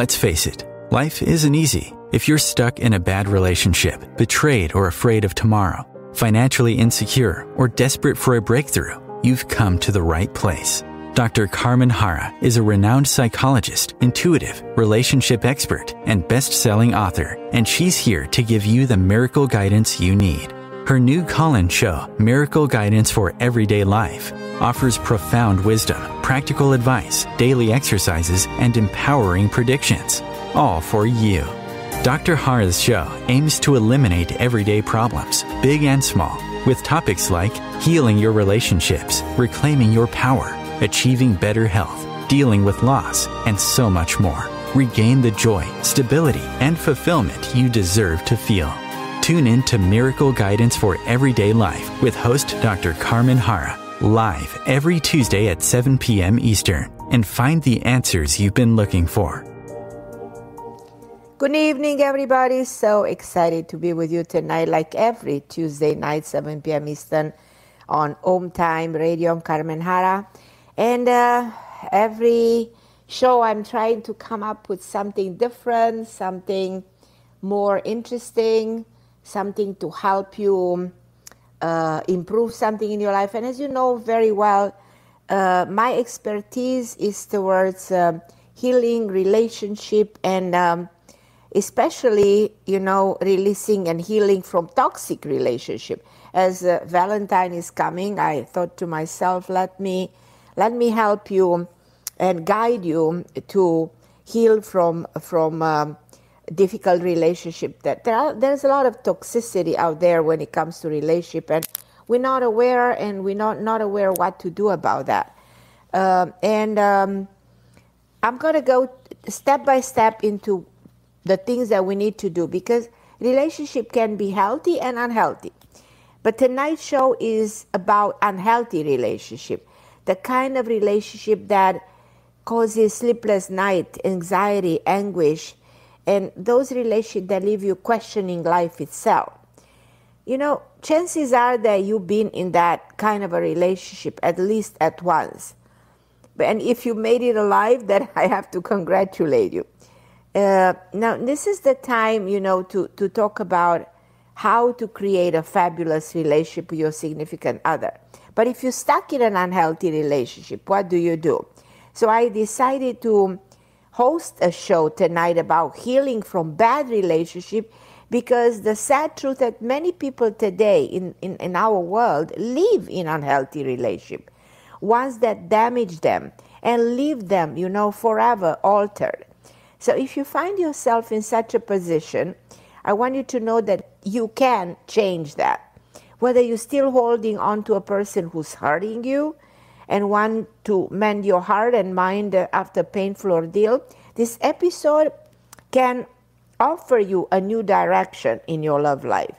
Let's face it, life isn't easy. If you're stuck in a bad relationship, betrayed or afraid of tomorrow, financially insecure, or desperate for a breakthrough, you've come to the right place. Dr. Carmen Harra is a renowned psychologist, intuitive, relationship expert, and best selling author, and she's here to give you the miracle guidance you need. Her new call in show, Miracle Guidance for Everyday Life, offers profound wisdom, practical advice, daily exercises, and empowering predictions, all for you. Dr. Harra's show aims to eliminate everyday problems, big and small, with topics like healing your relationships, reclaiming your power, achieving better health, dealing with loss, and so much more. Regain the joy, stability, and fulfillment you deserve to feel. Tune in to Miracle Guidance for Everyday Life with host Dr. Carmen Harra, live every Tuesday at 7 p.m. Eastern, and find the answers you've been looking for. Good evening, everybody. So excited to be with you tonight, like every Tuesday night, 7 p.m. Eastern, on Om Time Radio. I'm Carmen Harra. And uh, every show, I'm trying to come up with something different, something more interesting, something to help you uh, improve something in your life. And as you know very well, uh, my expertise is towards uh, healing, relationship, and um, especially, you know, releasing and healing from toxic relationship. As uh, Valentine is coming, I thought to myself, let me, let me help you and guide you to heal from from um, difficult relationship. That there are, there's a lot of toxicity out there when it comes to relationship, and we're not aware, and we're not not aware what to do about that. Um, and um, I'm going to go step by step into the things that we need to do because relationship can be healthy and unhealthy. But tonight's show is about unhealthy relationship, the kind of relationship that causes sleepless night, anxiety, anguish, and those relationships that leave you questioning life itself. You know, chances are that you've been in that kind of a relationship at least at once. And if you made it alive, then I have to congratulate you. Uh, now, this is the time, you know, to, to talk about how to create a fabulous relationship with your significant other. But if you're stuck in an unhealthy relationship, what do you do? So I decided to host a show tonight about healing from bad relationship because the sad truth that many people today in, in, in our world live in unhealthy relationship, ones that damage them and leave them, you know, forever altered. So if you find yourself in such a position, I want you to know that you can change that. Whether you're still holding on to a person who's hurting you and want to mend your heart and mind after painful ordeal, this episode can offer you a new direction in your love life.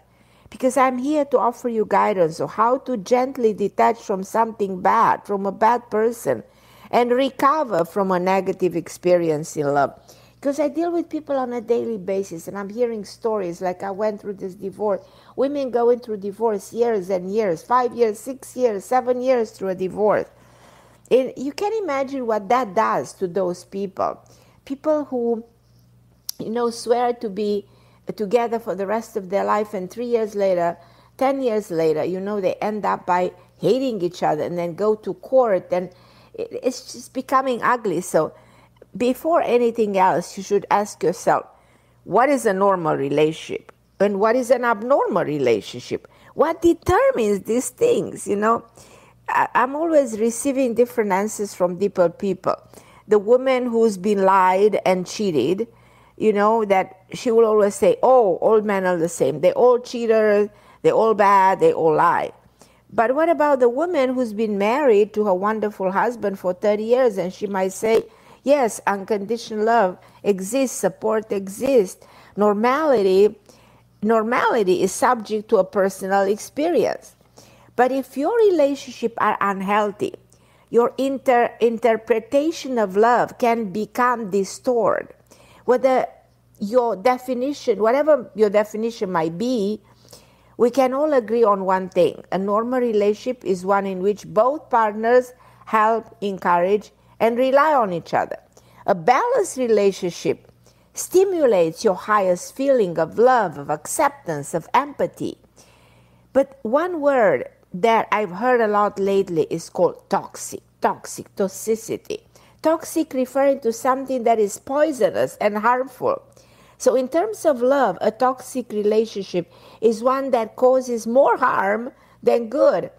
Because I'm here to offer you guidance on how to gently detach from something bad, from a bad person, and recover from a negative experience in love because I deal with people on a daily basis and I'm hearing stories like I went through this divorce. Women going through divorce years and years, five years, six years, seven years through a divorce. And you can imagine what that does to those people. People who, you know, swear to be together for the rest of their life and three years later, 10 years later, you know, they end up by hating each other and then go to court and it's just becoming ugly. So before anything else, you should ask yourself what is a normal relationship and what is an abnormal relationship? What determines these things? You know, I'm always receiving different answers from different people. The woman who's been lied and cheated, you know, that she will always say, Oh, all men are the same. They all cheaters, they all bad, they all lie. But what about the woman who's been married to her wonderful husband for 30 years and she might say, Yes, unconditional love exists, support exists. Normality, normality is subject to a personal experience. But if your relationship are unhealthy, your inter- interpretation of love can become distorted. Whether your definition, whatever your definition might be, we can all agree on one thing. A normal relationship is one in which both partners help, encourage, and rely on each other. A balanced relationship stimulates your highest feeling of love, of acceptance, of empathy. But one word that I've heard a lot lately is called toxic, toxic, toxicity. Toxic referring to something that is poisonous and harmful. So, in terms of love, a toxic relationship is one that causes more harm than good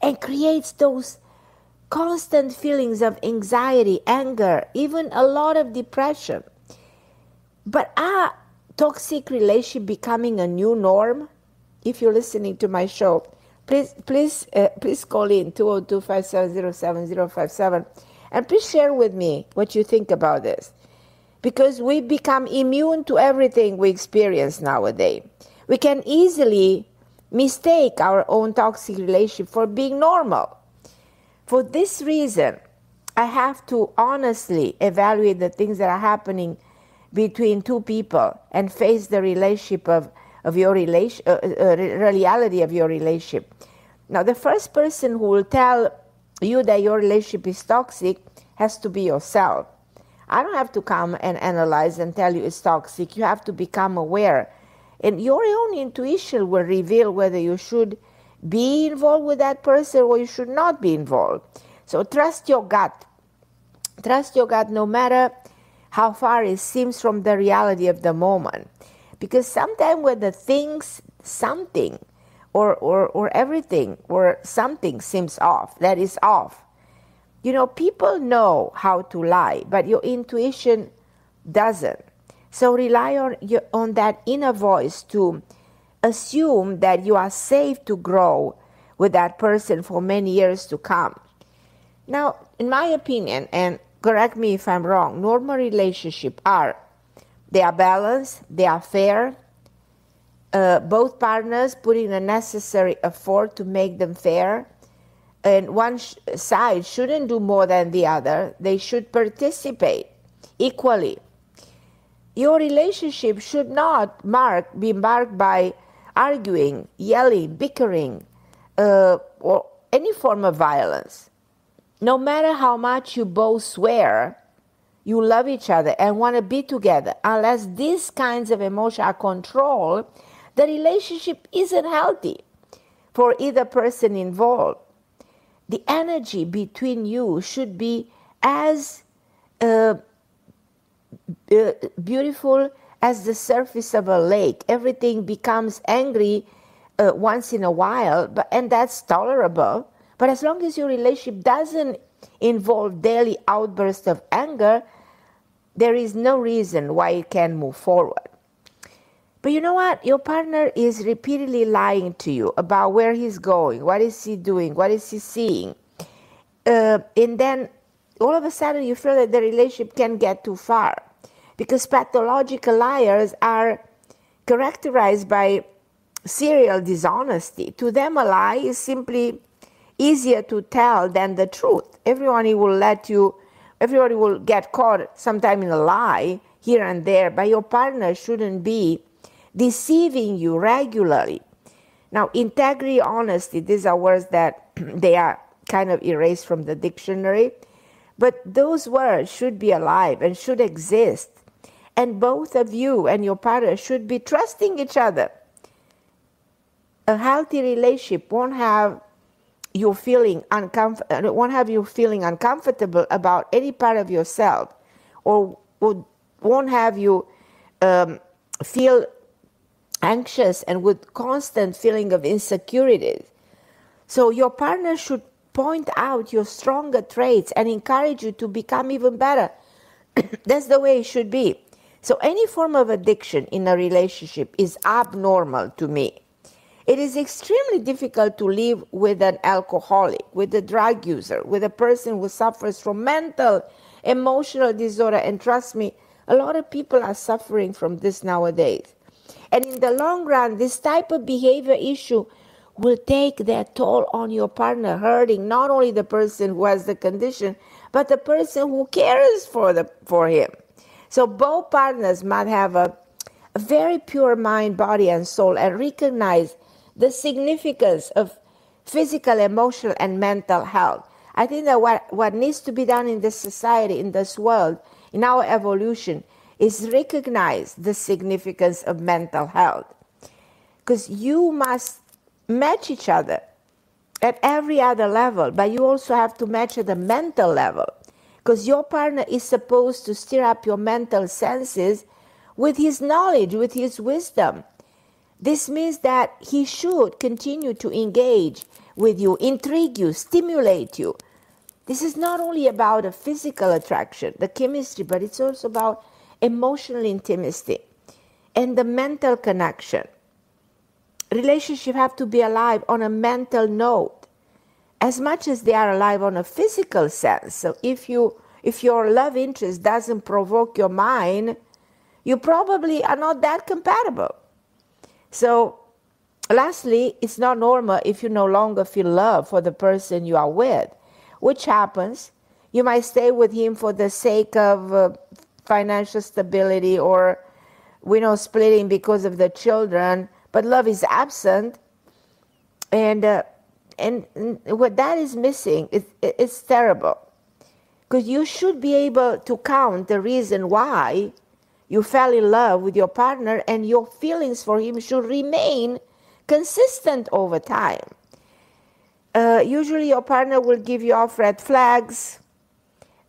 and creates those constant feelings of anxiety, anger, even a lot of depression. But are toxic relationship becoming a new norm? If you're listening to my show, please please uh, please call in 202-570-7057 and please share with me what you think about this. Because we become immune to everything we experience nowadays. We can easily mistake our own toxic relationship for being normal for this reason, I have to honestly evaluate the things that are happening between two people and face the relationship of, of your relation, uh, uh, reality of your relationship. Now, the first person who will tell you that your relationship is toxic has to be yourself. I don't have to come and analyze and tell you it's toxic. You have to become aware. And your own intuition will reveal whether you should be involved with that person or you should not be involved. So trust your gut. Trust your gut no matter how far it seems from the reality of the moment. Because sometimes when the things, something, or, or, or everything, or something seems off, that is off. You know, people know how to lie, but your intuition doesn't. So rely on, your, on that inner voice to assume that you are safe to grow with that person for many years to come. Now, in my opinion, and correct me if I'm wrong, normal relationships are they are balanced, they are fair. Uh, both partners put in necessary effort to make them fair, and one sh- side shouldn't do more than the other. They should participate equally. Your relationship should not mark, be marked by arguing, yelling, bickering, uh, or any form of violence. No matter how much you both swear, you love each other and want to be together, unless these kinds of emotions are controlled, the relationship isn't healthy for either person involved. The energy between you should be as uh, uh, beautiful as the surface of a lake. Everything becomes angry uh, once in a while, but and that's tolerable. But as long as your relationship doesn't involve daily outbursts of anger, there is no reason why it can move forward. But you know what? Your partner is repeatedly lying to you about where he's going, what is he doing, what is he seeing. Uh, and then all of a sudden you feel that the relationship can get too far because pathological liars are characterized by serial dishonesty. To them, a lie is simply easier to tell than the truth. Everyone will let you, everybody will get caught sometime in a lie here and there, but your partner shouldn't be deceiving you regularly. Now, integrity, honesty, these are words that they are kind of erased from the dictionary, but those words should be alive and should exist and both of you and your partner should be trusting each other. A healthy relationship won't have you feeling uncomfortable, uh, won't have you feeling uncomfortable about any part of yourself, or would, won't have you um, feel anxious and with constant feeling of insecurity. So your partner should point out your stronger traits and encourage you to become even better. That's the way it should be. So, any form of addiction in a relationship is abnormal to me. It is extremely difficult to live with an alcoholic, with a drug user, with a person who suffers from mental, emotional disorder. And trust me, a lot of people are suffering from this nowadays. And in the long run, this type of behavior issue will take their toll on your partner, hurting not only the person who has the condition, but the person who cares for, the, for him. So both partners might have a, a very pure mind, body, and soul and recognize the significance of physical, emotional, and mental health. I think that what, what needs to be done in this society, in this world, in our evolution, is recognize the significance of mental health. Because you must match each other at every other level, but you also have to match at the mental level. Because your partner is supposed to stir up your mental senses with his knowledge, with his wisdom. This means that he should continue to engage with you, intrigue you, stimulate you. This is not only about a physical attraction, the chemistry, but it's also about emotional intimacy and the mental connection. Relationships have to be alive on a mental note as much as they are alive on a physical sense. So if you if your love interest doesn't provoke your mind, you probably are not that compatible. So lastly, it's not normal if you no longer feel love for the person you are with, which happens. You might stay with him for the sake of uh, financial stability or we know splitting because of the children, but love is absent. And, uh, and, what that is missing, is, it's terrible. Because you should be able to count the reason why you fell in love with your partner and your feelings for him should remain consistent over time. Uh, usually, your partner will give you off red flags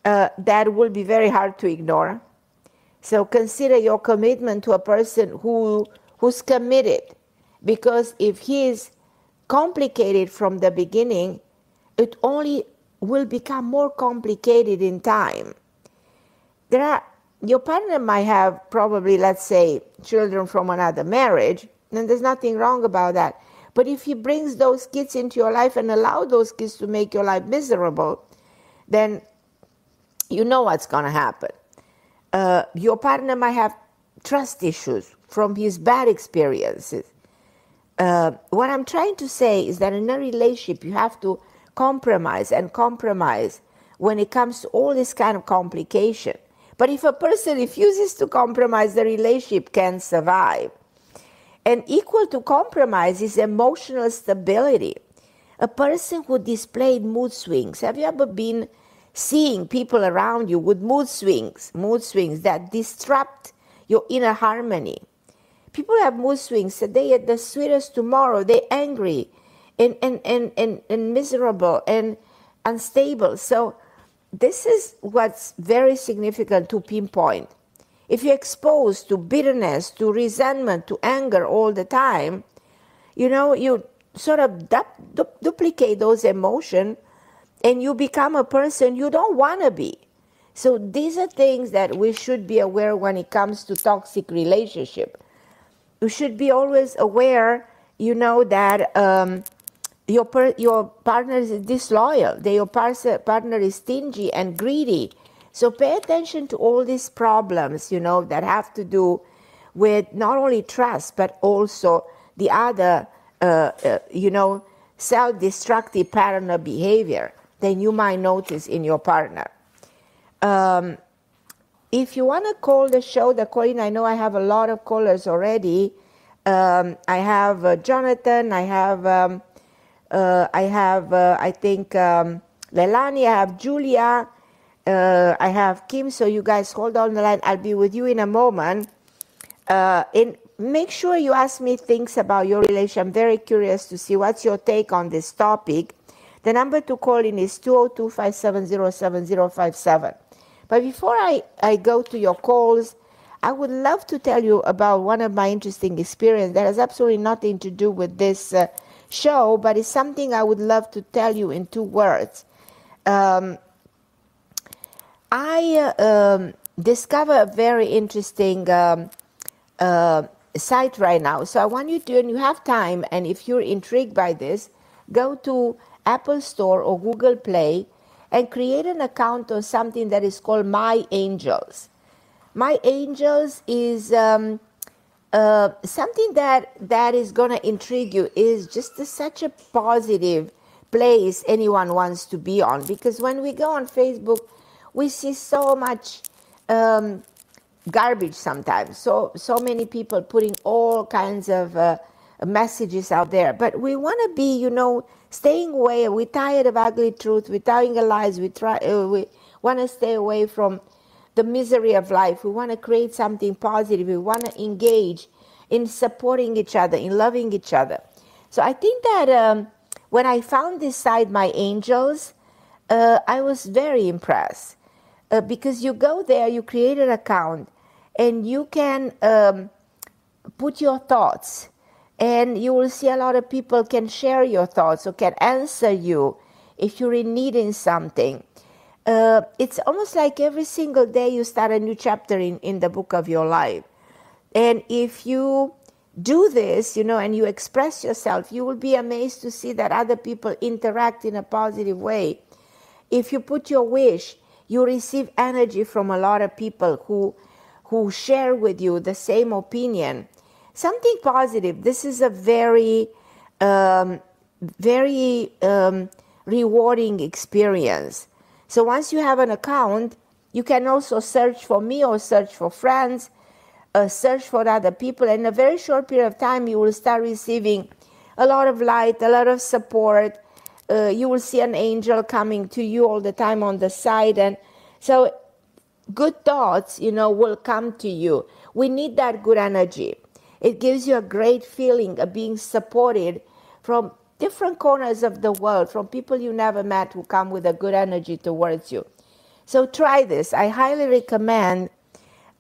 uh, that will be very hard to ignore. So, consider your commitment to a person who, who's committed, because if he is complicated from the beginning, it only will become more complicated in time. There are your partner might have probably, let's say, children from another marriage, and there's nothing wrong about that. But if he brings those kids into your life and allow those kids to make your life miserable, then you know what's going to happen. Uh, your partner might have trust issues from his bad experiences. Uh, what I'm trying to say is that in a relationship, you have to compromise and compromise when it comes to all this kind of complication. But if a person refuses to compromise, the relationship can survive. And equal to compromise is emotional stability. A person who displayed mood swings. Have you ever been seeing people around you with mood swings, mood swings that disrupt your inner harmony? People have mood swings. Today at the sweetest, tomorrow they're angry and, and, and, and, and miserable and unstable. So this is what's very significant to pinpoint. If you're exposed to bitterness, to resentment, to anger all the time, you know, you sort of du- du- duplicate those emotions and you become a person you don't want to be. So these are things that we should be aware when it comes to toxic relationship. You should be always aware, you know, that um, your, per, your partner is disloyal, that your partner is stingy and greedy. So pay attention to all these problems, you know, that have to do with not only trust, but also the other, uh, uh, you know, self destructive pattern of behavior that you might notice in your partner. Um, if you want to call the show, the calling, I know I have a lot of callers already. Um, I have uh, Jonathan, I have. Um, I have, uh, I think, um, Lelani, I have Julia, uh, I have Kim. So you guys hold on the line. I'll be with you in a moment. Uh, and make sure you ask me things about your relation. I'm very curious to see what's your take on this topic. The number to call in is 202 570 But before I, I go to your calls, I would love to tell you about one of my interesting experiences that has absolutely nothing to do with this uh, show, but it's something I would love to tell you in two words. Um, I uh, um, discover a very interesting um, uh, site right now. So I want you to, and you have time, and if you're intrigued by this, go to Apple Store or Google Play and create an account on something that is called My Angels. My Angels is um, uh, something that that is going to intrigue you is just such a positive place anyone wants to be on because when we go on Facebook, we see so much um, garbage sometimes. So so many people putting all kinds of uh, messages out there, but we want to be, you know, staying away. We're tired of ugly truth. We're tired of lies. We try. Uh, we want to stay away from the misery of life. We want to create something positive. We want to engage in supporting each other, in loving each other. So I think that um, when I found this side, My Angels, uh, I was very impressed uh, because you go there, you create an account, and you can um, put your thoughts, and you will see a lot of people can share your thoughts or can answer you if you're in need in something. Uh, it's almost like every single day you start a new chapter in, in the book of your life. And if you do this, you know, and you express yourself, you will be amazed to see that other people interact in a positive way. If you put your wish, you receive energy from a lot of people who who share with you the same opinion. Something positive. This is a very, um, very um, rewarding experience. So once you have an account, you can also search for me or search for friends uh, search for other people. And in a very short period of time, you will start receiving a lot of light, a lot of support. Uh, you will see an angel coming to you all the time on the side. And so, good thoughts, you know, will come to you. We need that good energy. It gives you a great feeling of being supported from different corners of the world, from people you never met who come with a good energy towards you. So try this. I highly recommend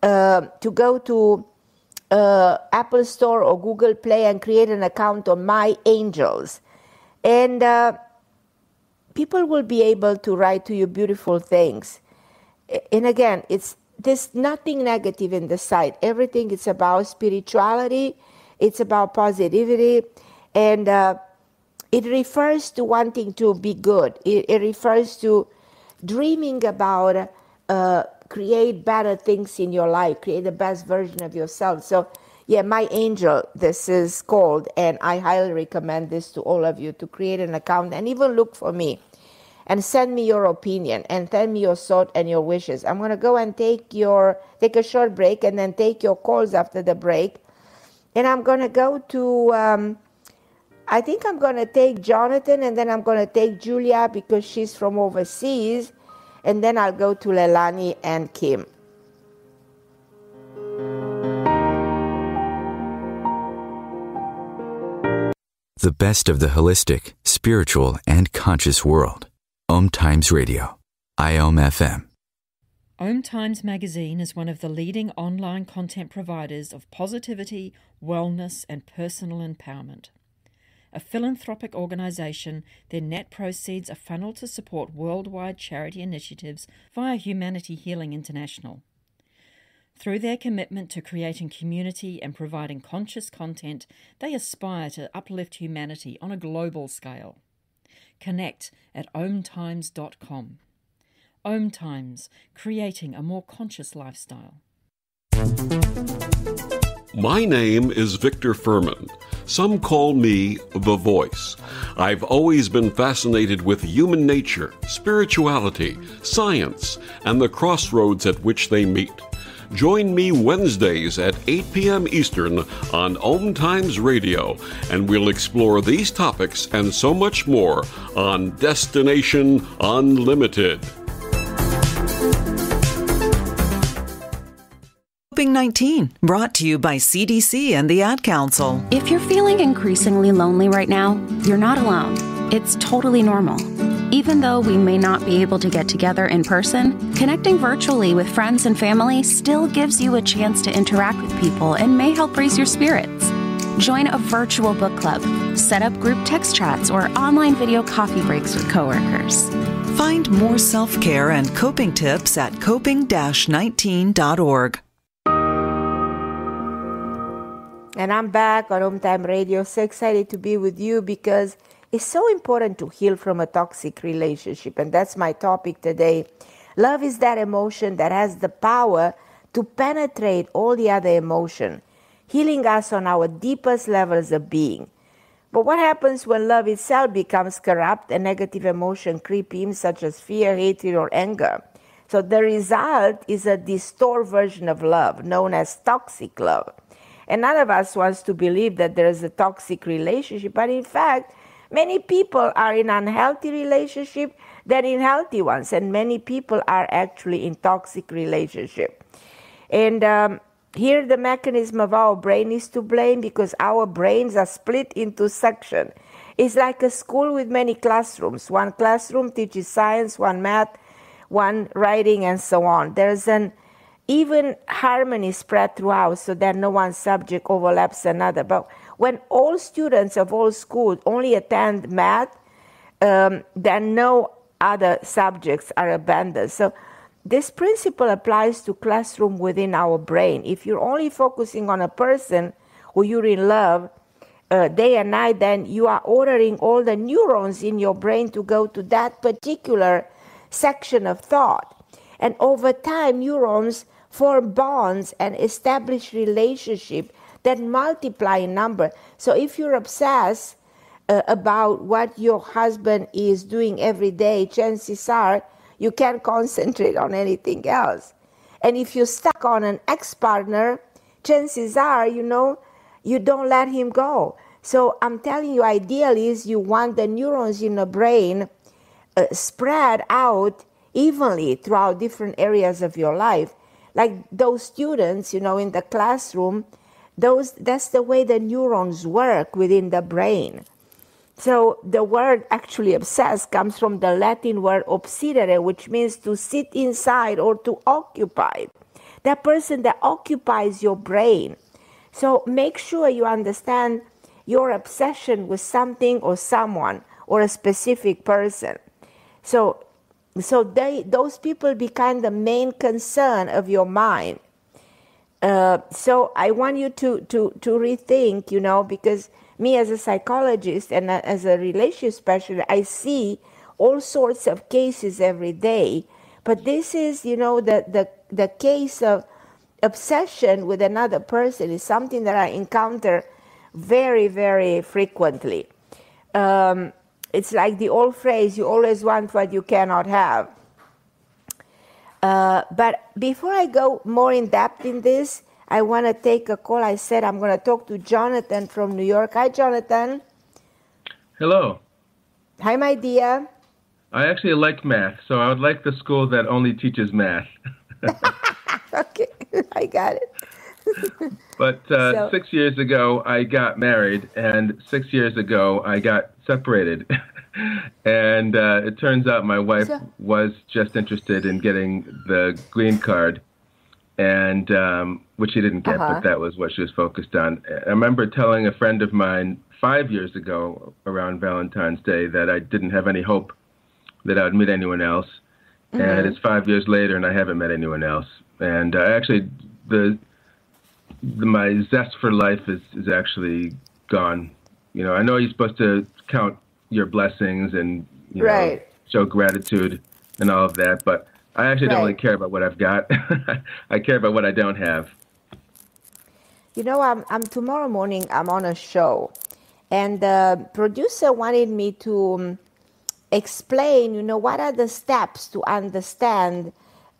uh, to go to uh, Apple Store or Google Play and create an account on My Angels. And uh, people will be able to write to you beautiful things. And again, it's there's nothing negative in the site. Everything is about spirituality, it's about positivity, and uh, it refers to wanting to be good. It, it refers to dreaming about uh, create better things in your life, create the best version of yourself. So, yeah, my angel, this is called, and I highly recommend this to all of you to create an account and even look for me and send me your opinion and tell me your thought and your wishes. I'm gonna go and take your take a short break and then take your calls after the break. And I'm gonna go to um, I think I'm gonna take Jonathan and then I'm gonna take Julia because she's from overseas and then I'll go to Lelani and Kim. The best of the holistic, spiritual, and conscious world. Om Times Radio. IOM FM. Om Times Magazine is one of the leading online content providers of positivity, wellness, and personal empowerment a philanthropic organisation, their net proceeds are funneled to support worldwide charity initiatives via Humanity Healing International. Through their commitment to creating community and providing conscious content, they aspire to uplift humanity on a global scale. Connect at omtimes.com. Om Times, creating a more conscious lifestyle. My name is Victor Furman. Some call me the voice. I've always been fascinated with human nature, spirituality, science, and the crossroads at which they meet. Join me Wednesdays at 8 p.m. Eastern on Om Times Radio, and we'll explore these topics and so much more on Destination Unlimited. Coping 19, brought to you by CDC and the Ad Council. If you're feeling increasingly lonely right now, you're not alone. It's totally normal. Even though we may not be able to get together in person, connecting virtually with friends and family still gives you a chance to interact with people and may help raise your spirits. Join a virtual book club, set up group text chats, or online video coffee breaks with coworkers. Find more self care and coping tips at coping 19.org. And I'm back on Om Time Radio. So excited to be with you because it's so important to heal from a toxic relationship. And that's my topic today. Love is that emotion that has the power to penetrate all the other emotion, healing us on our deepest levels of being. But what happens when love itself becomes corrupt and negative emotion creep in, such as fear, hatred, or anger? So the result is a distorted version of love known as toxic love. And none of us wants to believe that there is a toxic relationship, but in fact, Many people are in unhealthy relationship than in healthy ones, and many people are actually in toxic relationship. And um, here the mechanism of our brain is to blame because our brains are split into sections. It's like a school with many classrooms. One classroom teaches science, one math, one writing, and so on. There's an even harmony spread throughout so that no one subject overlaps another. But when all students of all schools only attend math, um, then no other subjects are abandoned. So this principle applies to classroom within our brain. If you're only focusing on a person who you're in love uh, day and night, then you are ordering all the neurons in your brain to go to that particular section of thought. And over time, neurons form bonds and establish relationship that multiply in number. So if you're obsessed uh, about what your husband is doing every day, chances are you can't concentrate on anything else. And if you're stuck on an ex partner, chances are, you know, you don't let him go. So I'm telling you, ideal is you want the neurons in the brain uh, spread out evenly throughout different areas of your life. Like those students, you know, in the classroom, those that's the way the neurons work within the brain. So the word actually obsessed comes from the Latin word obsidere, which means to sit inside or to occupy. That person that occupies your brain. So make sure you understand your obsession with something or someone or a specific person. So so they those people become the main concern of your mind. Uh, so I want you to to to rethink, you know, because me as a psychologist and as a relationship specialist, I see all sorts of cases every day. But this is, you know, the, the, the case of obsession with another person is something that I encounter very, very frequently. Um, it's like the old phrase, you always want what you cannot have. Uh, but before I go more in depth in this, I want to take a call. I said I'm going to talk to Jonathan from New York. Hi, Jonathan. Hello. Hi, my dear. I actually like math, so I would like the school that only teaches math. okay, I got it. but uh, so, six years ago, I got married, and six years ago, I got separated. and uh, it turns out my wife so, was just interested in getting the green card and um, which she didn't get, uh-huh. but that was what she was focused on. I remember telling a friend of mine five years ago around Valentine's Day that I didn't have any hope that I would meet anyone else, mm-hmm. and it's five years later and I haven't met anyone else. And uh, actually, the, the my zest for life is is actually gone. You know, I know you're supposed to count your blessings and you right. show gratitude and all of that, but I actually don't really care about what I've got. I care about what I don't have. You know, I'm, I'm tomorrow morning. I'm on a show, and the producer wanted me to um, explain. You know, what are the steps to understand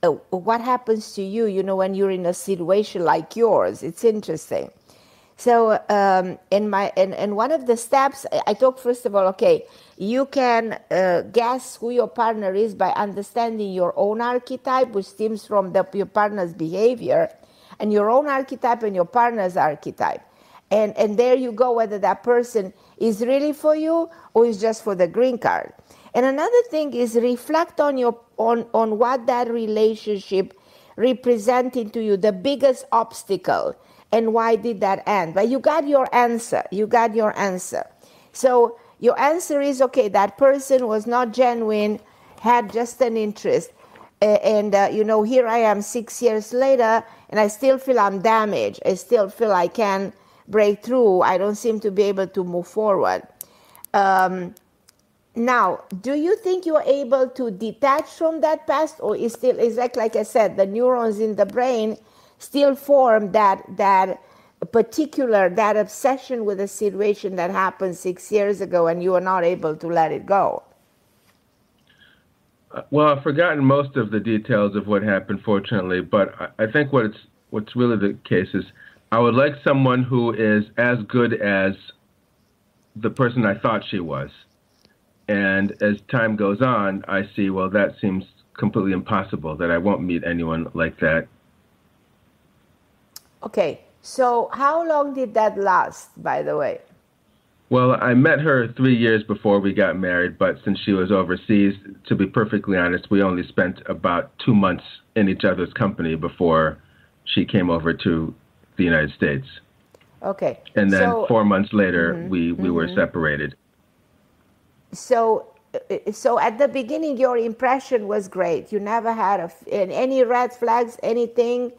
uh, what happens to you? You know, when you're in a situation like yours. It's interesting. So, um, in my and, and one of the steps, I talk first of all. Okay, you can uh, guess who your partner is by understanding your own archetype, which stems from the, your partner's behavior, and your own archetype and your partner's archetype. And, and there you go, whether that person is really for you or is just for the green card. And another thing is reflect on your on, on what that relationship representing to you, the biggest obstacle, and why did that end. But you got your answer. You got your answer. So your answer is okay, that person was not genuine, had just an interest. and, uh, you know, here I am six years later, and I still feel I'm damaged. I still feel I can break through. I don't seem to be able to move forward. Um, now, do you think you're able to detach from that past, or is still is like like I said, the neurons in the brain still form that that particular that obsession with a situation that happened six years ago and you are not able to let it go uh, well i've forgotten most of the details of what happened fortunately but i think what's what's really the case is i would like someone who is as good as the person I thought she was. And as time goes on, I see, well, that seems completely impossible that I won't meet anyone like that. Okay, so how long did that last, by the way? Well, I met her three years before we got married, but since she was overseas, to be perfectly honest, we only spent about two months in each other's company before she came over to the United States. Okay. And then so, four months later, mm-hmm, we, we mm-hmm. were separated. So, uh, so at the beginning, your impression was great. You never had a, any red flags, anything,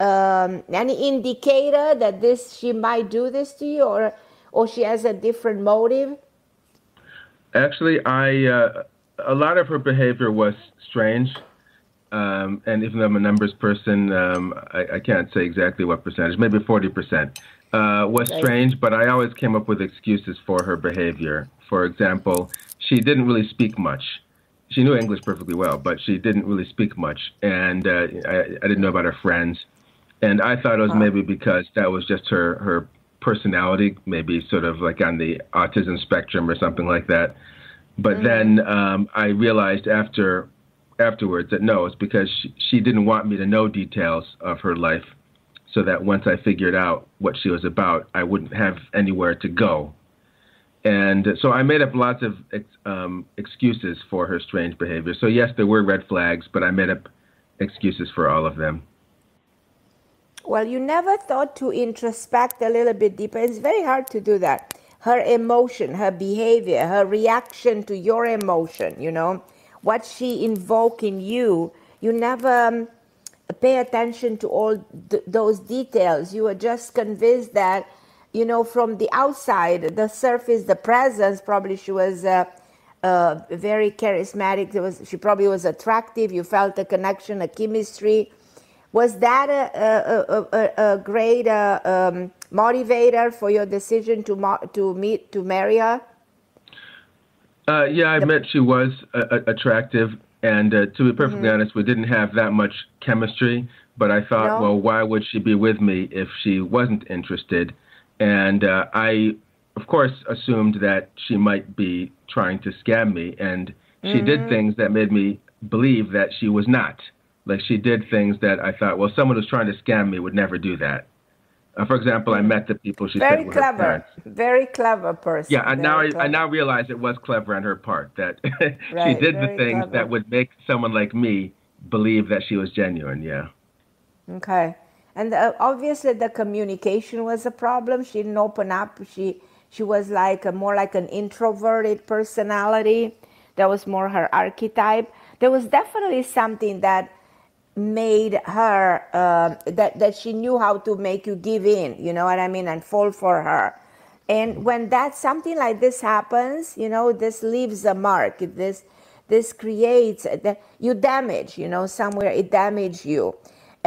um, any indicator that this she might do this to you, or or she has a different motive. Actually, I uh, a lot of her behavior was strange. Um, and even though I'm a numbers person, um, I, I, can't say exactly what percentage, maybe 40%, uh, was strange, but I always came up with excuses for her behavior. For example, she didn't really speak much. She knew English perfectly well, but she didn't really speak much. And uh, I, I, didn't know about her friends. And I thought it was maybe because that was just her, her personality, maybe sort of like on the autism spectrum or something like that. But mm-hmm. then um, I realized after afterwards that no, it's because she, she didn't want me to know details of her life, so that once I figured out what she was about, I wouldn't have anywhere to go. And so I made up lots of um, excuses for her strange behavior. So yes, there were red flags, but I made up excuses for all of them. Well, you never thought to introspect a little bit deeper. It's very hard to do that. Her emotion, her behavior, her reaction to your emotion, you know, what she invoke in you, you never um, pay attention to all th- those details. You were just convinced that, you know, from the outside, the surface, the presence, probably she was uh, uh, very charismatic. It was, she probably was attractive. You felt a connection, a chemistry. Was that a, a, a, a great uh, um, motivator for your decision to, mo- to meet, to marry her? Uh, yeah, I admit she was uh, attractive, and uh, to be perfectly mm-hmm. honest, we didn't have that much chemistry. But I thought, no. well, why would she be with me if she wasn't interested? And uh, I, of course, assumed that she might be trying to scam me, and she mm-hmm. did things that made me believe that she was not. Like she did things that I thought, well, someone who's trying to scam me would never do that. Uh, for example, I met the people she very said were clever, her parents. very clever person. Yeah, and now I, I, now realize it was clever on her part that right, she did the things clever. that would make someone like me believe that she was genuine. Yeah. Okay, and uh, obviously the communication was a problem. She didn't open up. She she was like a, more like an introverted personality. That was more her archetype. There was definitely something that made her uh, that that she knew how to make you give in you know what i mean and fall for her and when that something like this happens you know this leaves a mark this this creates that you damage you know somewhere it damage you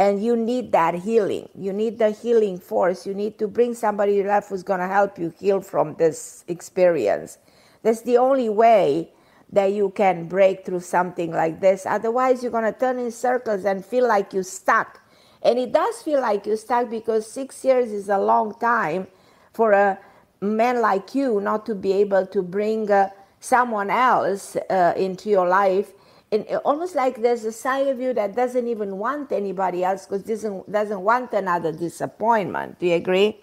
and you need that healing you need the healing force you need to bring somebody in your life who's going to help you heal from this experience that's the only way that you can break through something like this. Otherwise, you're going to turn in circles and feel like you're stuck. And it does feel like you're stuck because six years is a long time for a man like you not to be able to bring uh, someone else uh, into your life. And almost like there's a side of you that doesn't even want anybody else because doesn't doesn't want another disappointment. Do you agree?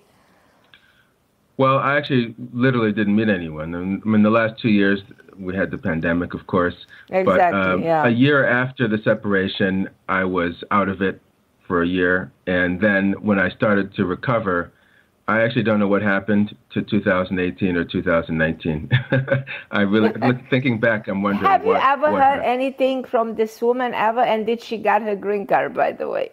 Well, I actually literally didn't meet anyone. I mean, the last two years we had the pandemic, of course. Exactly. But um, yeah. a year after the separation, I was out of it for a year, and then when I started to recover, I actually don't know what happened to 2018 or 2019. I really, thinking back, I'm wondering. Have what, you ever heard happened. anything from this woman ever? And did she get her green card, by the way?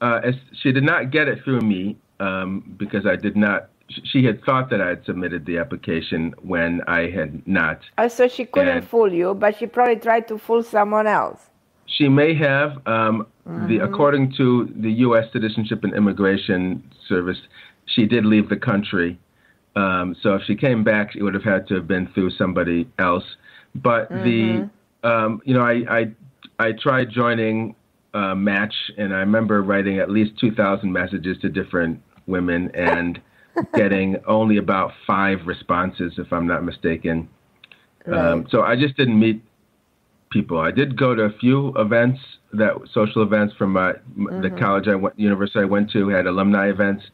Uh, she did not get it through me um, because I did not she had thought that I had submitted the application when I had not. Oh, so she couldn't and fool you, but she probably tried to fool someone else. She may have. Um, mm-hmm. The according to the U.S. Citizenship and Immigration Service, she did leave the country. Um, so if she came back, it would have had to have been through somebody else. But mm-hmm. the, um, you know, I, I, I tried joining uh, Match, and I remember writing at least two thousand messages to different women, and getting only about five responses, if I'm not mistaken. Um, right. Um, so I just didn't meet people. I did go to a few events, that social events from uh, mm-hmm. the college I went, university I went to had alumni events,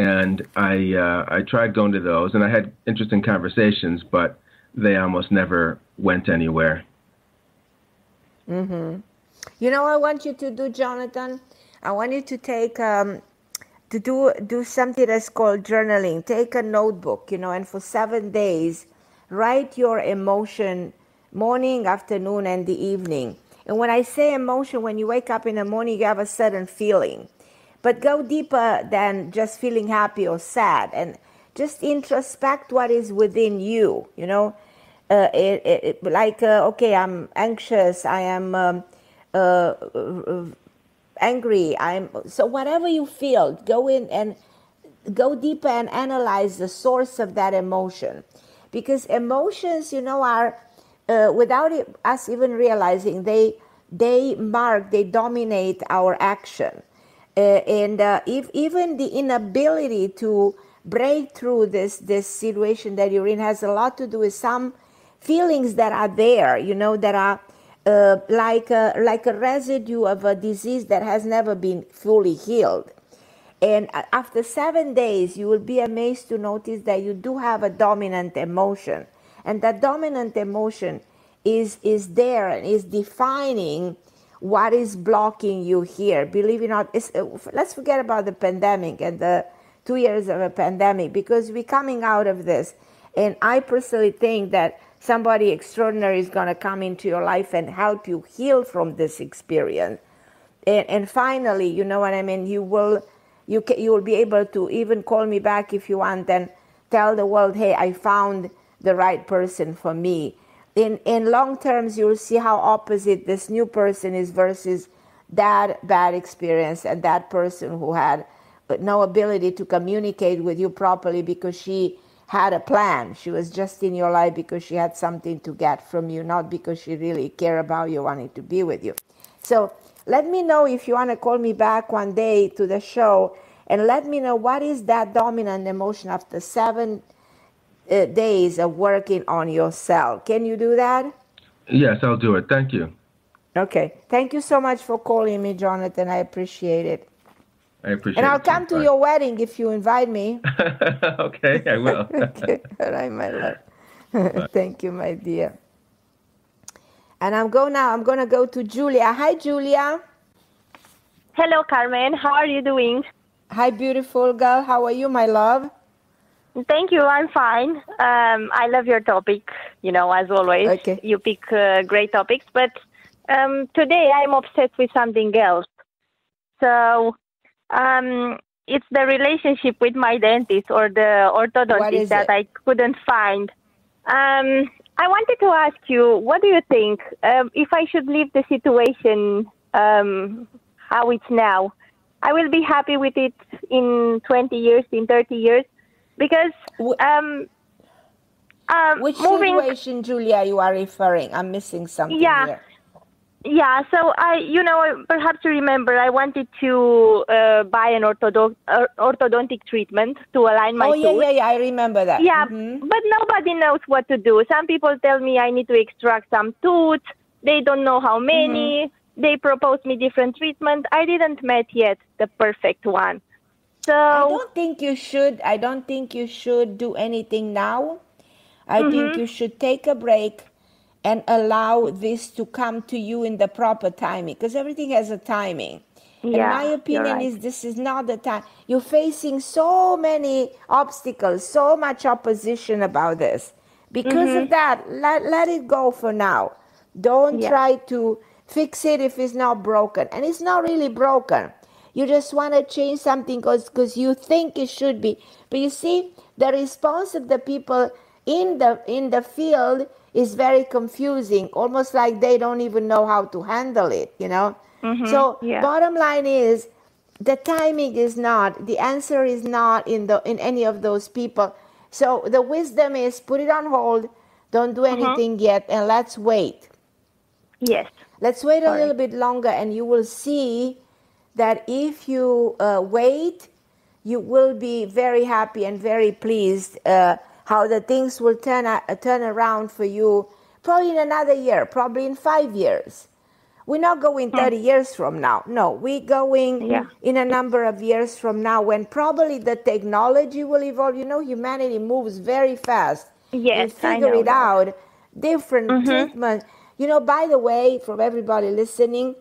and I uh, I tried going to those, and I had interesting conversations, but they almost never went anywhere. Mhm. You know, I want you to do, Jonathan. I want you to take um, to do do something that's called journaling. Take a notebook, you know, and for seven days, write your emotion morning, afternoon, and the evening. And when I say emotion, when you wake up in the morning, you have a certain feeling. But go deeper than just feeling happy or sad and just introspect what is within you, you know. Uh, it, it, like, uh, okay, I'm anxious, I am um, uh, angry, I'm so whatever you feel, go in and go deeper and analyze the source of that emotion. Because emotions, you know, are uh, without it, us even realizing, they they mark, they dominate our action, uh, and uh, if even the inability to break through this this situation that you're in has a lot to do with some feelings that are there, you know, that are uh, like a, like a residue of a disease that has never been fully healed. And uh, after seven days, you will be amazed to notice that you do have a dominant emotion and that dominant emotion is is there and is defining what is blocking you here? Believe it or not uh, let's forget about the pandemic and the two years of a pandemic because we're coming out of this. And i personally think that somebody extraordinary is going to come into your life and help you heal from this experience. And, and finally you know what i mean? You will you can, you will be able to even call me back if you want and tell the world hey i found the right person for me. In, in long terms, you'll see how opposite this new person is versus that bad experience and that person who had no ability to communicate with you properly because she had a plan. She was just in your life because she had something to get from you, not because she really cared about you, wanted to be with you. So let me know if you want to call me back one day to the show and let me know what is that dominant emotion after seven uh, days of working on yourself. Can you do that? Yes, I'll do it. Thank you. Okay. Thank you so much for calling me, Jonathan. I appreciate it. I appreciate it. And I'll it. come to your wedding if you invite me. okay, I will. okay. All right, my love. Thank you, my dear. And I'm going now. I'm going to go to Julia. Hi, Julia. Hello, Carmen. How are you doing? Hi, beautiful girl. How are you, my love? Thank you. I'm fine. Um, I love your topic. You know, as always, okay. you pick uh, great topics. But um, today I'm obsessed with something else. So um, it's the relationship with my dentist or the orthodontist that it? I couldn't find. Um, I wanted to ask you, what do you think um, if I should leave the situation um, how it's now? I will be happy with it in 20 years, in 30 years because um, um, which moving, situation, Julia, you are referring? I'm missing something yeah. here. Yeah, so I, you know, perhaps you remember, I wanted to uh, buy an orthodont- uh, orthodontic treatment to align my oh, tooth. Oh yeah, yeah, yeah, I remember that. Yeah, mm-hmm. but nobody knows what to do. Some people tell me I need to extract some tooth. They don't know how many. Mm-hmm. They propose me different treatment. I didn't met yet the perfect one. So I don't think you should. I don't think you should do anything now. I mm-hmm. think you should take a break and allow this to come to you in the proper timing because everything has a timing. Yeah, my opinion right. is this is not the time. You're facing so many obstacles, so much opposition about this. Because mm-hmm. of that, let, let it go for now. Don't yeah. try to fix it if it's not broken. And it's not really broken. You just want to change something because you think it should be. But you see, the response of the people in the in the field is very confusing, almost like they don't even know how to handle it, you know? Mm-hmm. So yeah. bottom line is the timing is not, the answer is not in the in any of those people. So the wisdom is put it on hold, don't do mm-hmm. anything mm-hmm. yet, and let's wait. Yes. Let's wait Sorry. a little bit longer and you will see that if you uh, wait, you will be very happy and very pleased uh, how the things will turn, uh, turn around for you probably in another year, probably in five years. We're not going hmm. 30 years from now. No, we're going yeah. in a number of years from now when probably the technology will evolve. You know, humanity moves very fast. Yes, figure it out. Different mm-hmm. treatment. You know, by the way, from everybody listening,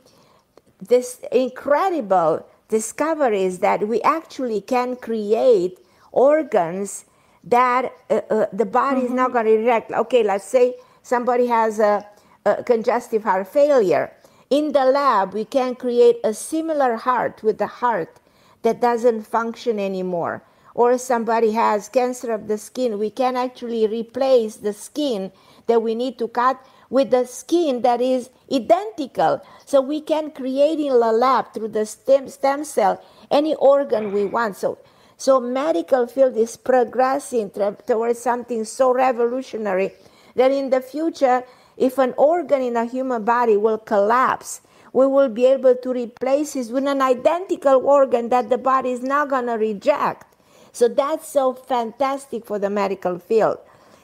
this incredible discoveries that we actually can create organs that uh, uh, the body mm-hmm. is not going to react. Okay, let's say somebody has a, a congestive heart failure. In the lab, we can create a similar heart with the heart that doesn't function anymore. Or somebody has cancer of the skin, we can actually replace the skin that we need to cut with the skin that is identical. So we can create in the lab through the stem, stem cell any organ we want. So, so medical field is progressing towards something so revolutionary that in the future, if an organ in a human body will collapse, we will be able to replace it with an identical organ that the body is not going to reject. So that's so fantastic for the medical field.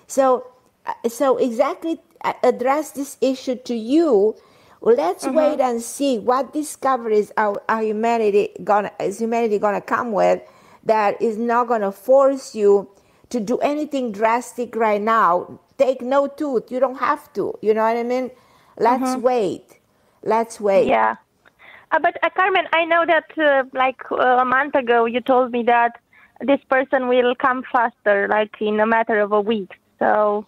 So, uh, so exactly address this issue to you. let's mm-hmm. wait and see what discoveries are, are humanity gonna is humanity gonna come with that is not gonna force you to do anything drastic right now. Take no tooth. You don't have to. You know what I mean? Let's mm-hmm. wait. Let's wait. Yeah. Uh, but uh, Carmen, I know that uh, like uh, a month ago you told me that this person will come faster, like in a matter of a week. So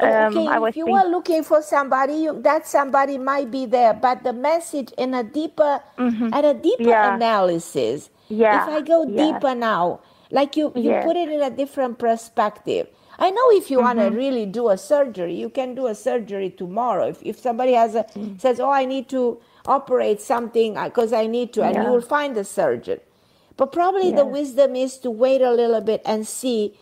um, okay, if you are looking for somebody, you, that somebody might be there, but the message in a deeper, mm-hmm. at a deeper yeah. analysis. Yeah. If I go yeah. deeper now, like you, you put it in a different perspective. I know if you mm-hmm. want to really do a surgery, you can do a surgery tomorrow. If, if somebody has a mm-hmm. says, "Oh, I need to operate something because uh, I need to," and you will find a surgeon. But probably the wisdom is to wait a little bit and see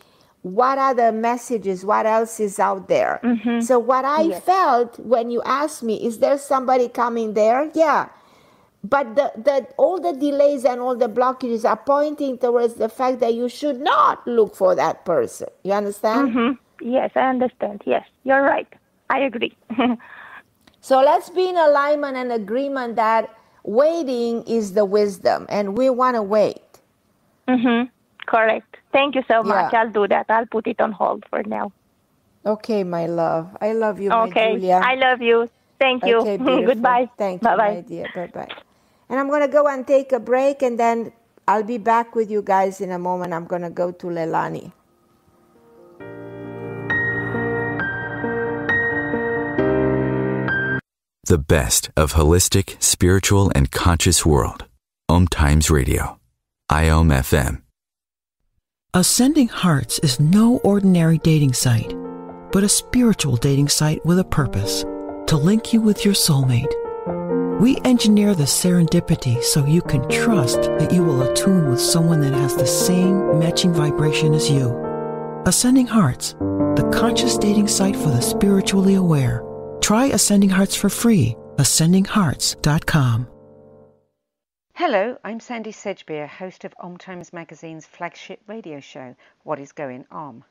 what other messages, what else is out there. Mm-hmm. So, what I yes. felt when you asked me, is there somebody coming there? Yeah. But the, the, all the delays and all the blockages are pointing towards the fact that you should not look for that person. You understand? Mm-hmm. Yes, I understand. Yes, you're right. I agree. so let's be in alignment and agreement that waiting is the wisdom and we want to wait. Mm-hmm. Correct. Thank you so much. Yeah. I'll do that. I'll put it on hold for now. Okay, my love. I love you, okay. Julia. I love you. Thank you. Okay, Goodbye. Thank you, Bye-bye. my dear. Bye-bye. And I'm going to go and take a break, and then I'll be back with you guys in a moment. I'm going to go to Leilani. The best of holistic, spiritual, and conscious world. Om Times Radio. IOM FM. Ascending Hearts is no ordinary dating site, but a spiritual dating site with a purpose to link you with your soulmate. We engineer the serendipity so you can trust that you will attune with someone that has the same matching vibration as you. Ascending Hearts, the conscious dating site for the spiritually aware. Try Ascending Hearts for free. AscendingHearts.com. Hello, I'm Sandy Sedgbeer, host of Om Times Magazine's flagship radio show, What is Going Om.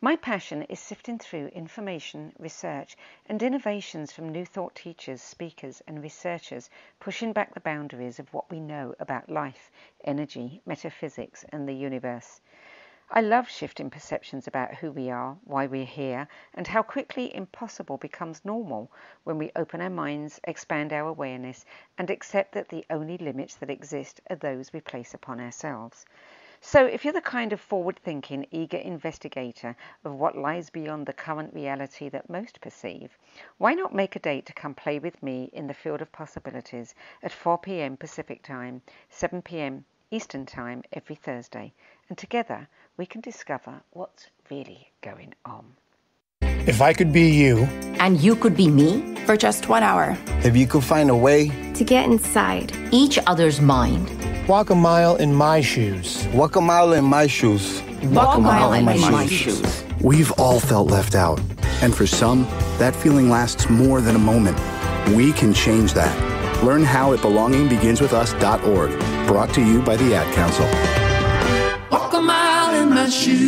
My passion is sifting through information, research, and innovations from new thought teachers, speakers, and researchers pushing back the boundaries of what we know about life, energy, metaphysics, and the universe. I love shifting perceptions about who we are, why we're here, and how quickly impossible becomes normal when we open our minds, expand our awareness, and accept that the only limits that exist are those we place upon ourselves. So, if you're the kind of forward thinking, eager investigator of what lies beyond the current reality that most perceive, why not make a date to come play with me in the field of possibilities at 4 pm Pacific Time, 7 pm Eastern Time every Thursday, and together we can discover what's really going on. If I could be you, and you could be me for just one hour, if you could find a way to get inside each other's mind, walk a mile in my shoes, walk a mile in my shoes, walk, walk a mile, mile in, my, my shoes. shoes. We've all felt left out, and for some, that feeling lasts more than a moment. We can change that. Learn how at belongingbeginswithus.org, brought to you by the Ad Council. Shoes.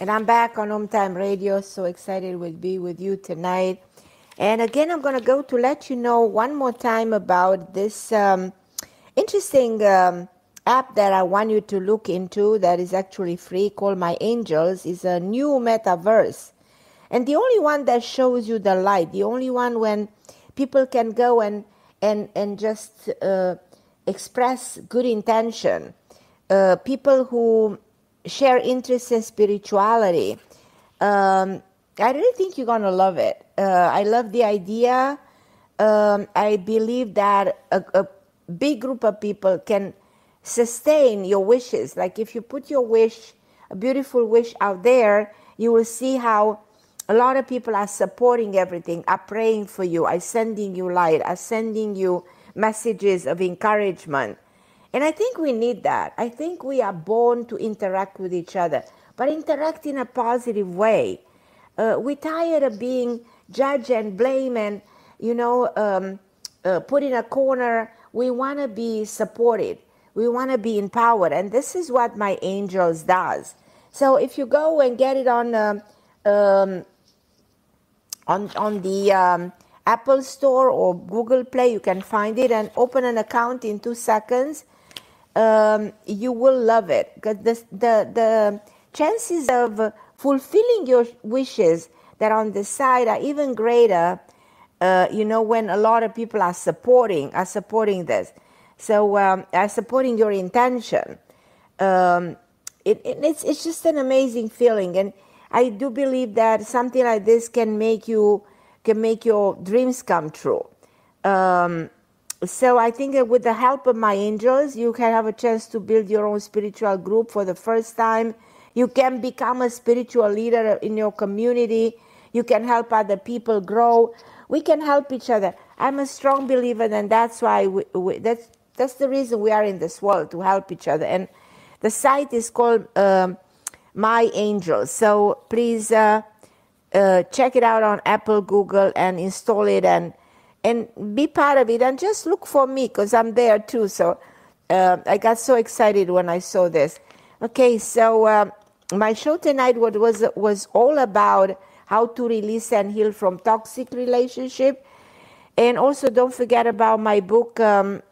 And I'm back on Om Time Radio. So excited to be with you tonight. And again, I'm going to go to let you know one more time about this um, interesting um, app that I want you to look into that is actually free called My Angels. is a new metaverse. And the only one that shows you the light, the only one when people can go and and and just uh, express good intention. Uh, people who share interests in spirituality. Um, I really think you're gonna love it. Uh, I love the idea. Um, I believe that a, a big group of people can sustain your wishes. Like if you put your wish, a beautiful wish out there, you will see how a lot of people are supporting everything, are praying for you, are sending you light, are sending you messages of encouragement. And I think we need that. I think we are born to interact with each other, but interact in a positive way. Uh, we're tired of being judged and blamed and, you know, um, uh, put in a corner. We want to be supported. We want to be empowered. And this is what My Angels does. So if you go and get it on uh, um, on on the um, Apple Store or Google Play. You can find it and open an account in two seconds. Um, you will love it because the, the the chances of fulfilling your wishes that on the side are even greater. Uh, you know when a lot of people are supporting are supporting this, so um, are supporting your intention. Um, it, it, it's it's just an amazing feeling and I do believe that something like this can make you can make your dreams come true. Um, so I think that with the help of my angels, you can have a chance to build your own spiritual group for the first time. You can become a spiritual leader in your community. You can help other people grow. We can help each other. I'm a strong believer, and that's why we, we, that's that's the reason we are in this world to help each other. And the site is called. Um, my Angels. So please uh, uh, check it out on Apple, Google, and install it and and be part of it. And just look for me because I'm there too. So uh, I got so excited when I saw this. Okay, so uh, my show tonight was was all about how to release and heal from toxic relationship, and also don't forget about my book. Um,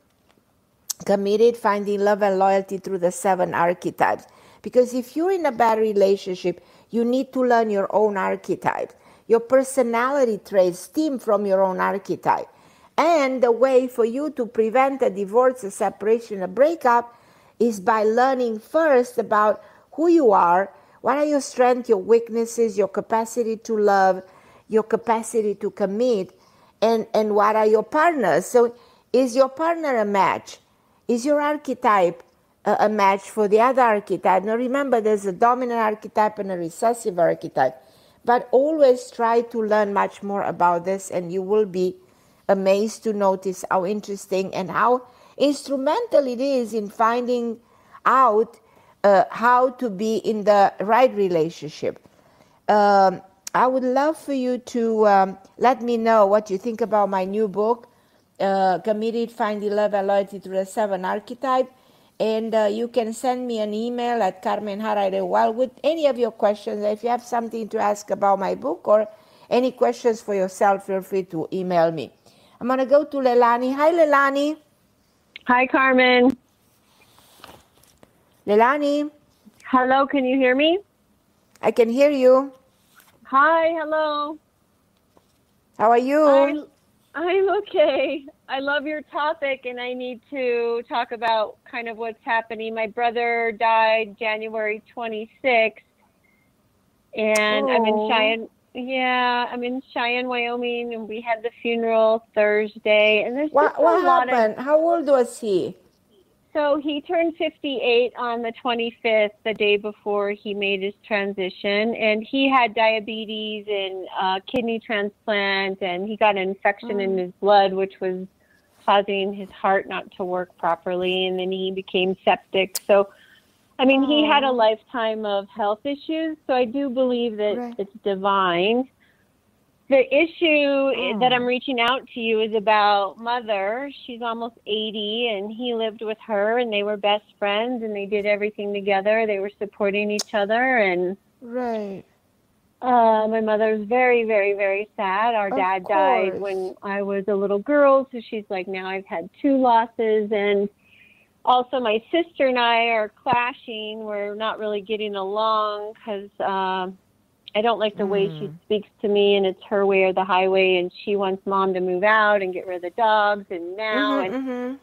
committed finding love and loyalty through the seven archetypes because if you're in a bad relationship, you need to learn your own archetype. Your personality traits stem from your own archetype. And the way for you to prevent a divorce, a separation, a breakup is by learning first about who you are, what are your strengths, your weaknesses, your capacity to love, your capacity to commit, and, and what are your partners. So, is your partner a match? Is your archetype a, match for the other archetype. Now remember, there's a dominant archetype and a recessive archetype. But always try to learn much more about this, and you will be amazed to notice how interesting and how instrumental it is in finding out uh, how to be in the right relationship. Um, I would love for you to um, let me know what you think about my new book, uh, Committed Finding Love and Loyalty Through the Seven Archetype. And uh, you can send me an email at Carmen Well with any of your questions. If you have something to ask about my book or any questions for yourself, feel free to email me. I'm going to go to Lelani. Hi, Lelani. Hi, Carmen. Lelani. Hello, can you hear me? I can hear you. Hi, hello. How are you? I'm okay. I love your topic, and I need to talk about kind of what's happening. My brother died January 26th, and oh. I'm in Cheyenne. Yeah, I'm in Cheyenne, Wyoming, and we had the funeral Thursday. And there's what, what happened? Of, How old was he? So he turned 58 on the 25th, the day before he made his transition, and he had diabetes and uh, kidney transplant, and he got an infection mm. in his blood, which was causing his heart not to work properly, and then he became septic. So, I mean, he had a lifetime of health issues. So I do believe that right. it's divine. The issue that I'm reaching out to you is about mother. She's almost 80 and he lived with her and they were best friends and they did everything together. They were supporting each other and right. Uh, my mother's very, very, very sad. Our Of dad died when I was a little girl, so she's like, now I've had two losses. And also, my sister and I are clashing. We're not really getting along because um I don't like the way she speaks to me, and it's her way or the highway. And she wants mom to move out and get rid of the dogs. And now, Mhm, and mhm.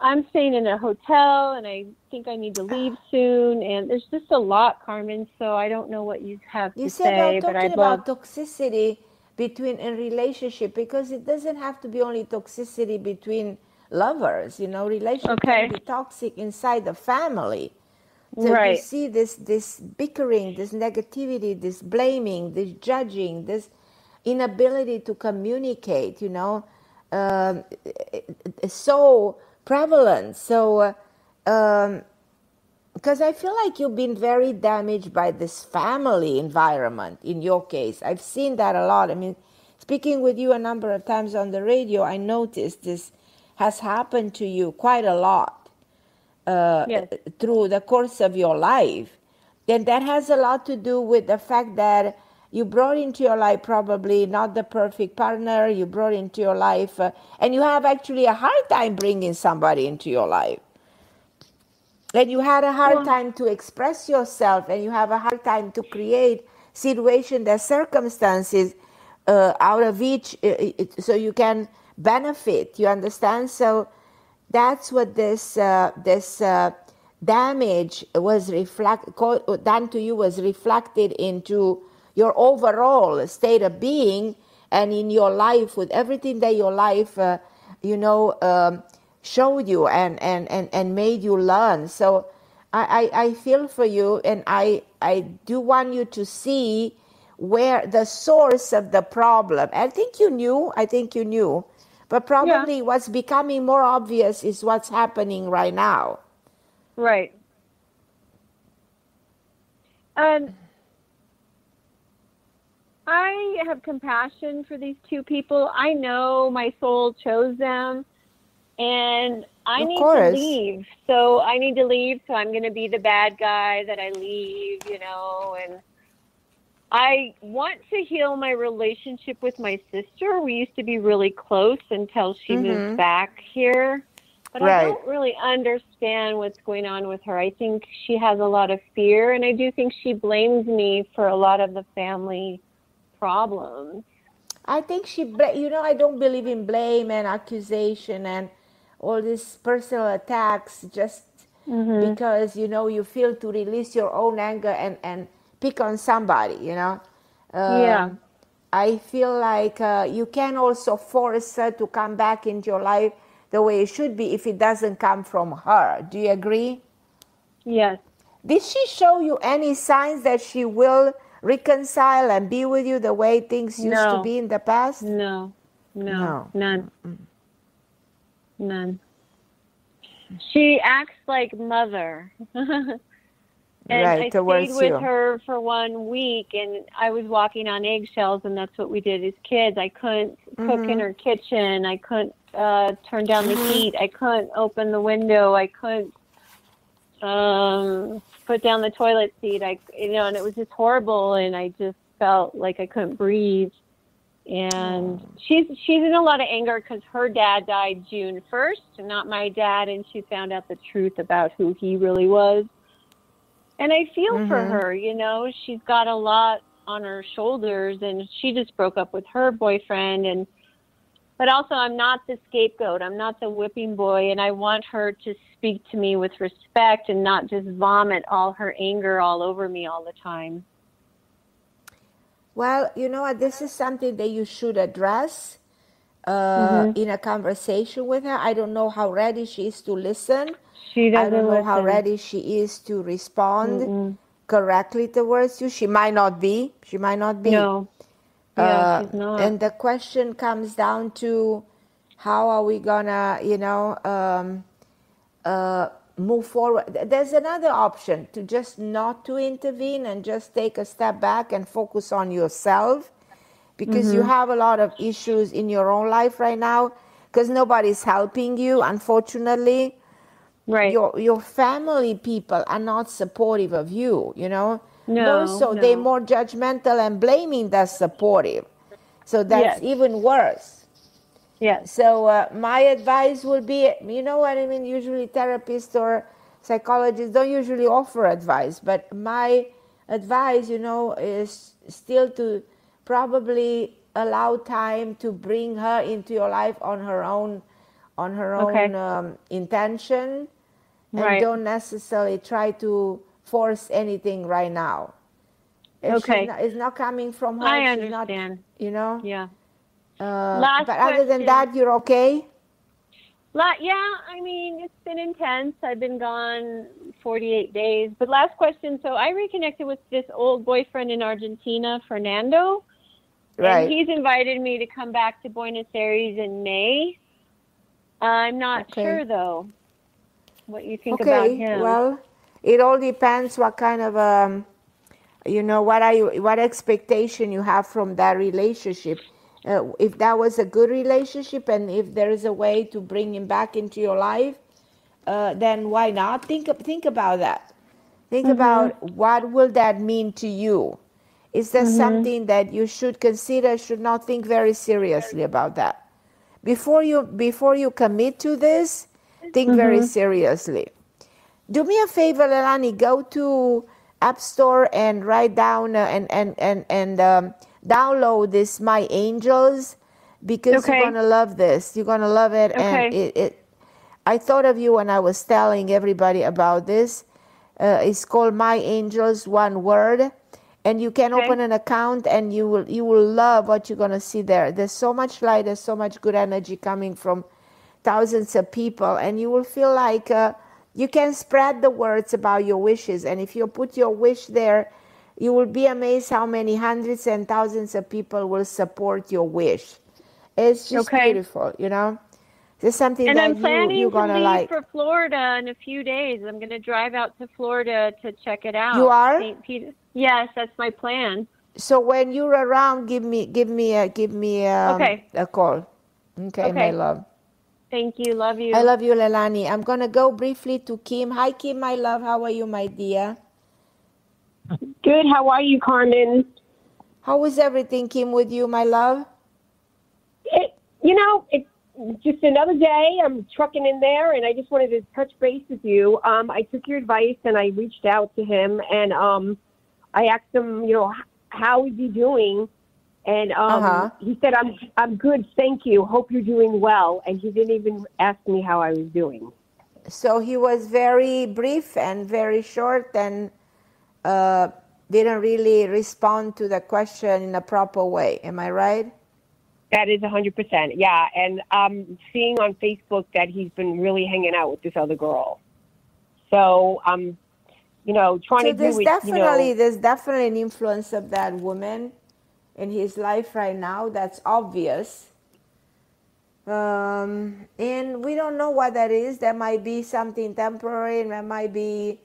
I'm staying in a hotel, and I think I need to leave soon. And there's just a lot, Carmen. So I don't know what you have You to said say, about but I'd talking love. about toxicity between in relationship because it doesn't have to be only toxicity between lovers. You know, relationship Okay. can be toxic inside the family. So you see this this bickering, this negativity, this blaming, this judging, this inability to communicate. You know, um, it's so prevalent. So. Uh, um, because I feel like you've been very damaged by this family environment in your case. I've seen that a lot. I mean, speaking with you a number of times on the radio, I noticed this has happened to you quite a lot uh, through the course of your life. Then that has a lot to do with the fact that you brought into your life probably not the perfect partner, you brought into your life, uh, and you have actually a hard time bringing somebody into your life. And you had a hard time to express yourself and you have a hard time to create situation that circumstances uh, out of each uh, it- so you can benefit you understand? So that's what this uh, this uh, damage was reflect done to you was reflected into your overall state of being and in your life with everything that your life uh, you know um, showed you and, and, and, and made you learn. So I, I, I feel for you and I, I do want you to see where the source of the problem i think you knew i think you knew but probably what's becoming more obvious is what's happening right now Right. And I have compassion for these two people. I know my soul chose them, and I Of need course. to leave. So I need to leave. So I'm going to be the bad guy that I leave, you know, and I want to heal my relationship with my sister. We used to be really close until she Mhm. moved back here. But I don't really understand what's going on with her. I think she has a lot of fear, and I do think she blames me for a lot of the family problems. I think she, bla- you know, I don't believe in blame and accusation and all these personal attacks just Mhm. because, you know, you feel to release your own anger and, and pick on somebody, you know. Yeah. Um, I feel like uh, you can also force her to come back into your life the way it should be if it doesn't come from her. Do you agree? Yes. Did she show you any signs that she will reconcile and be with you the way things used to be in the past? No, no, No. none, none. She acts like mother. and Right, I stayed with you. her for one week, and I was walking on eggshells, and that's what we did as kids. I couldn't cook in Mhm. her kitchen. I couldn't uh, turn down the Mhm. heat. I couldn't open the window. I couldn't um, put down the toilet seat. I, you know, and it was just horrible, and I just felt like I couldn't breathe. And she's she's in a lot of anger because her dad died June first, not my dad, and she found out the truth about who he really was. And I feel for Mhm. her, you know, she's got a lot on her shoulders, and she just broke up with her boyfriend, and but also I'm not the scapegoat. I'm not the whipping boy, and I want her to speak to me with respect and not just vomit all her anger all over me all the time. Well, you know what? This is something that you should address uh, Mhm. in a conversation with her. I don't know how ready she is to listen. She doesn't don't know how ready she is to respond Mm-mm. correctly towards you. She might not be. She might not be. No. Yeah, Uh, she's not. And the question comes down to how are we gonna, you know, um, uh, move forward? There's another option to just not to intervene and just take a step back and focus on yourself because mm-hmm. you have a lot of issues in your own life right now because nobody's helping you, unfortunately. Right. Your your family people are not supportive of you, you know. No. so no. they're more judgmental and blaming the supportive. So that's yes. even worse. Yeah. So uh, my advice would be, you know what I mean. Usually, therapists or psychologists don't usually offer advice, but my advice, you know, is still to probably allow time to bring her into your life on her own on her okay. own um, intention and right. don't necessarily try to force anything right now if okay not, it's not coming from her i understand not, you know yeah uh, Last but question. other than that you're okay yeah, I mean, it's been intense. I've been gone 48 days. But last question. So I reconnected with this old boyfriend in Argentina, Fernando. Right. And he's invited me to come back to Buenos Aires in May. I'm not okay. sure, though, what you think okay. about him. Well, it all depends what kind of, um, you know, what are you, what expectation you have from that relationship uh, if that was a good relationship and if there is a way to bring him back into your life, uh, then why not? Think think about that. Think mm-hmm. about what will that mean to you. Is that mm-hmm. something that you should consider? Should not think very seriously about that before you before you commit to this. Think mm-hmm. very seriously. Do me a favor, Lelani. Go to App Store and write down uh, and and and and. Um, download this My Angels because okay. you're gonna love this. You're gonna love it, okay. and it, it. I thought of you when I was telling everybody about this. Uh, it's called My Angels, one word, and you can okay. open an account, and you will you will love what you're gonna see there. There's so much light, there's so much good energy coming from thousands of people, and you will feel like uh, you can spread the words about your wishes. And if you put your wish there you will be amazed how many hundreds and thousands of people will support your wish. It's just okay. beautiful, you know. There's something and that I'm planning you, are to gonna leave like. for Florida in a few days. I'm going to drive out to Florida to check it out. You are? St. Peter. Yes, that's my plan. So when you're around, give me give me a give me a, um, okay. a call. Okay, okay, my love. Thank you. Love you. I love you, Lelani. I'm gonna go briefly to Kim. Hi, Kim, my love. How are you, my dear? Good. How are you, Carmen? How is everything, Kim, with you, my love? It, you know, it's just another day. I'm trucking in there, and I just wanted to touch base with you. Um, I took your advice, and I reached out to him, and um, I asked him, you know, how is he doing? And um, uh-huh. he said, "I'm I'm good, thank you. Hope you're doing well." And he didn't even ask me how I was doing. So he was very brief and very short, and uh, didn't really respond to the question in a proper way. Am I right? That is 100%. Yeah. And I'm seeing on Facebook that he's been really hanging out with this other girl. So I'm, um, you know, trying so to there's do it. Definitely, you know, there's definitely an influence of that woman in his life right now. That's obvious. Um, and we don't know what that is. There might be something temporary, and there might be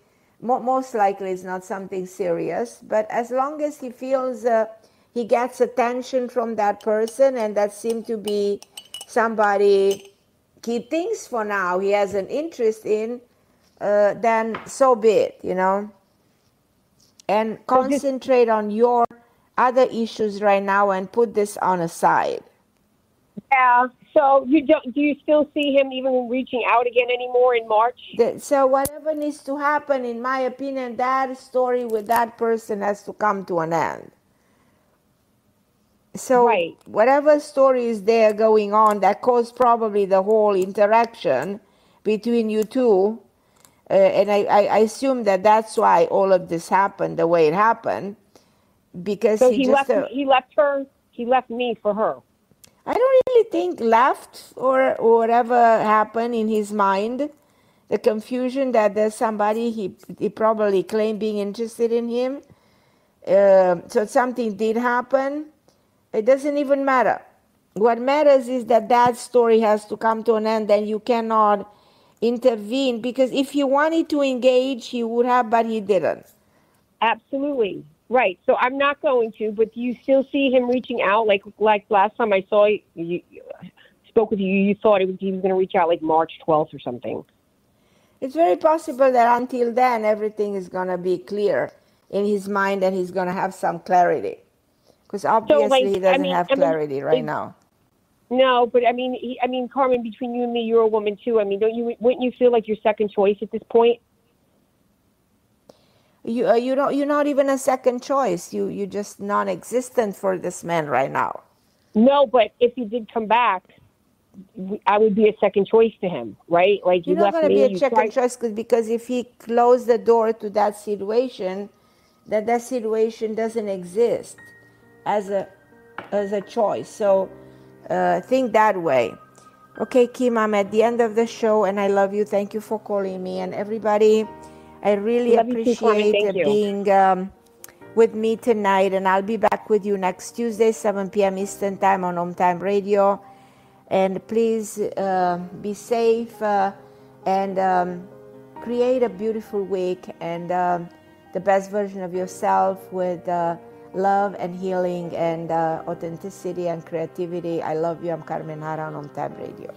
most likely it's not something serious, but as long as he feels uh, he gets attention from that person and that seemed to be somebody he thinks for now he has an interest in, uh, then so be it, you know. And concentrate on your other issues right now and put this on a side. Yeah. So you don't? Do you still see him even reaching out again anymore in March? So whatever needs to happen, in my opinion, that story with that person has to come to an end. So right. whatever story is there going on that caused probably the whole interaction between you two, uh, and I, I, assume that that's why all of this happened the way it happened, because so he, he just left. Uh, he left her. He left me for her. I don't really think left or, or whatever happened in his mind. The confusion that there's somebody he, he probably claimed being interested in him. Uh, so something did happen. It doesn't even matter. What matters is that that story has to come to an end and you cannot intervene because if he wanted to engage, he would have, but he didn't. Absolutely. Right. So I'm not going to, but do you still see him reaching out? Like like last time I saw you, you spoke with you, you thought it was, he was going to reach out like March 12th or something. It's very possible that until then everything is going to be clear in his mind and he's going to have some clarity. Because obviously so, like, he doesn't I mean, have clarity I mean, right now. No, but I mean, he, I mean, Carmen, between you and me, you're a woman too. I mean, don't you? Wouldn't you feel like your second choice at this point? You, uh, you don't. You're not even a second choice. You, you're just non-existent for this man right now. No, but if he did come back, I would be a second choice to him, right? Like you you're not going to be a second choice because if he closed the door to that situation, that that situation doesn't exist as a as a choice. So uh, think that way. Okay, Kim, I'm at the end of the show, and I love you. Thank you for calling me, and everybody. I really love appreciate being um, with me tonight, and I'll be back with you next Tuesday, 7 p.m. Eastern Time on Om Time Radio. And please uh, be safe uh, and um, create a beautiful week and um, the best version of yourself with uh, love and healing and uh, authenticity and creativity. I love you. I'm Carmen Harra on Time Radio.